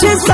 te